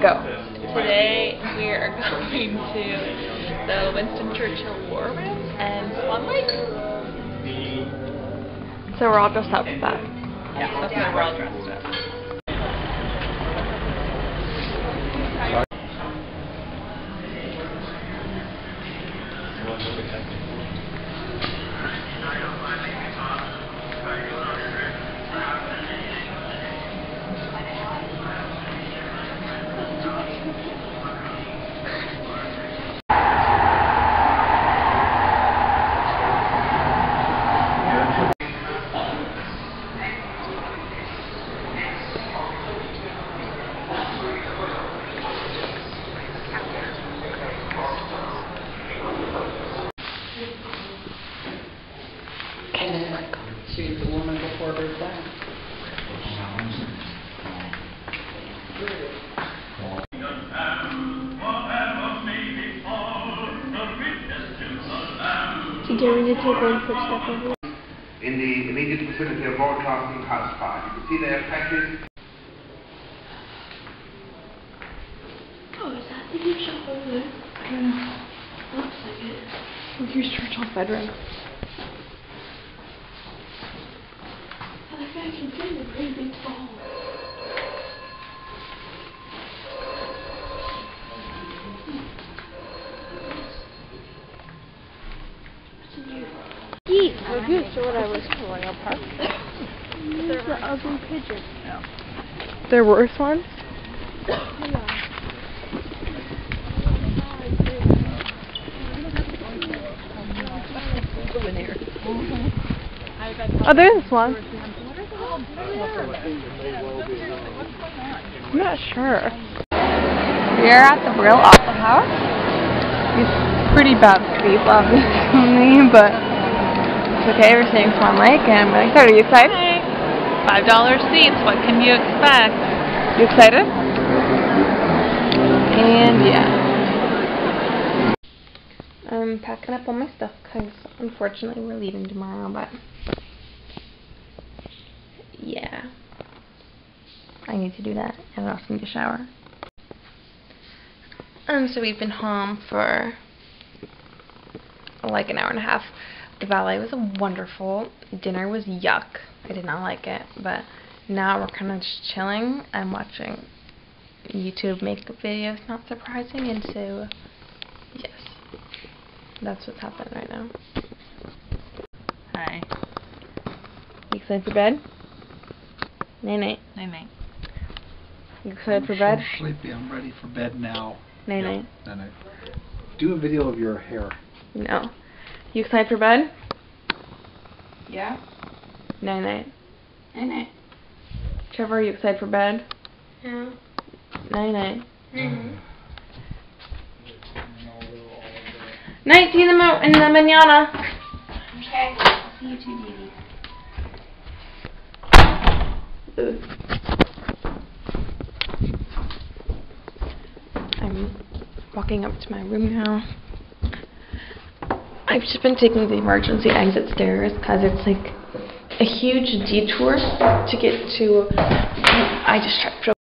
Go. Today we are going to the Winston Churchill War Room and Swan Lake. So we're all dressed up for that. Yeah, that's why we're all dressed up. She's the woman before her time. Do you to take one foot step over? in the immediate vicinity of Broadcasting House Park. You can see their patches Oh, is that the gift shop over there? I don't know. Looks like it. Here's Churchill's bedroom. That guy can fit in a pretty big ball. What's in here? Geese or goose or whatever. Pulling apart. There's the ugly pigeon. There were worse ones? Oh, there's one. I'm not sure. We're at the Royal Opera House. It's pretty bad sleep, obviously, but it's okay. We're seeing Swan Lake, and I'm really excited. Are you excited? Five dollar seats. What can you expect? You excited? And yeah. I'm packing up all my stuff because unfortunately we're leaving tomorrow, but yeah. I need to do that and I also need to shower. Um, so we've been home for like an hour and a half. The ballet was wonderful. Dinner was yuck. I did not like it, but now we're kind of just chilling. I'm watching YouTube makeup videos, not surprising, and so yes, that's what's happening right now. Hi. You excited for bed? Night night. Night night. You excited for bed? So sleepy. I'm ready for bed now. Night night. Night night. Do a video of your hair. No. You excited for bed? Yeah? Night night. Night night. Trevor, are you excited for bed? Yeah. Night night. Mm-hmm. Night, see you in the, mo- in the manana. Okay. See you too, Dee Dee. I'm walking up to my room now. I've just been taking the emergency exit stairs because it's like a huge detour to get to. I just tried.